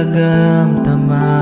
Agam Natagam